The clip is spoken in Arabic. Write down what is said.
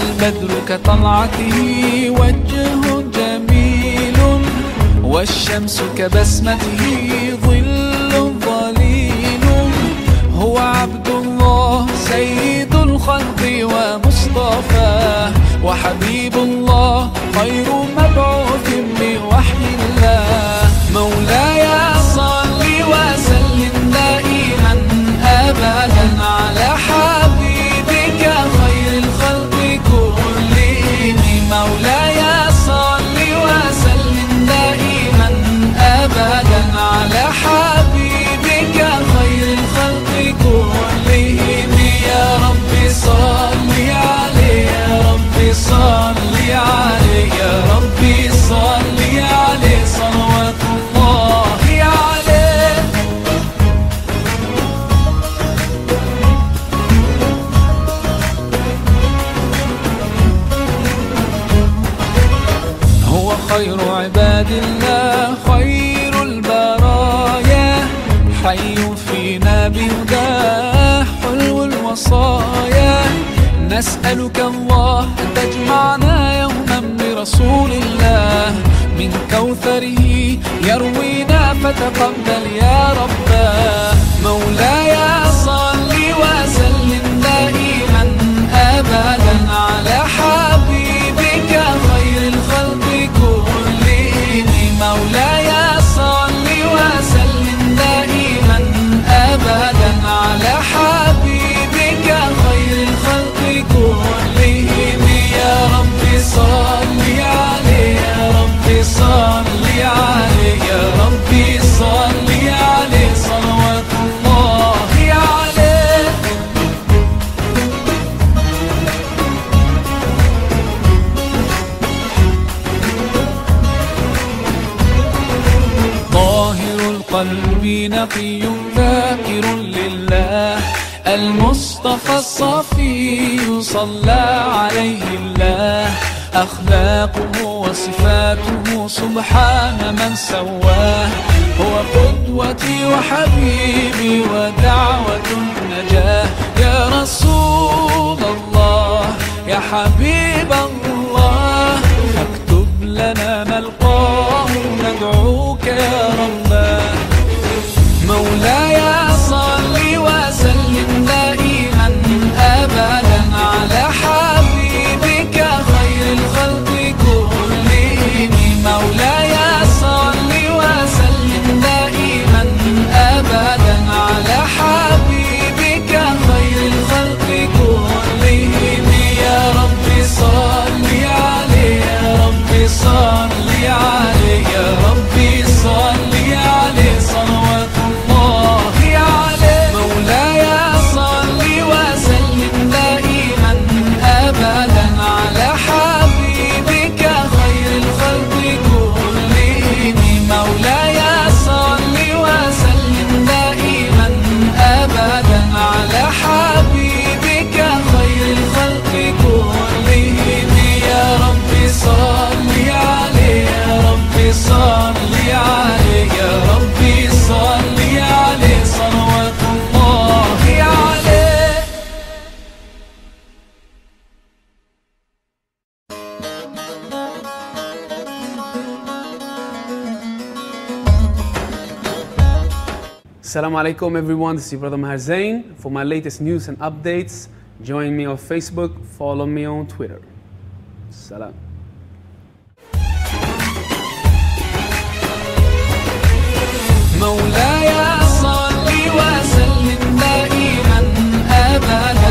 البدر كطلعته وجه جميل والشمس كبسمته ظل حي فينا بهداه حلو الوصايا. نسألك الله أن تجمعنا يوما برسول الله. من كوثره يروينا فتقبل يا رباه القلب نقي ذاكر لله. المصطفى الصفي صلى عليه الله. أخلاقه وصفاته سبحان من سواه. هو قدوتي وحبيبي ودعوة النجاة. يا رسول الله يا حبيب الله. فاكتب لنا نلقاه ندعوك Assalamu alaikum everyone, this is brother Maher Zain. For my latest news and updates, join me on Facebook, follow me on Twitter. Salam. مولاي صل وسلم دائما ابدا